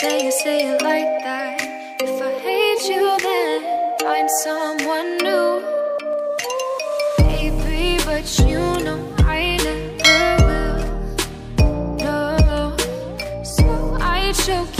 Say it, say it like that. If I hate you, then find someone new. Baby, but you know I never will. No, so I choke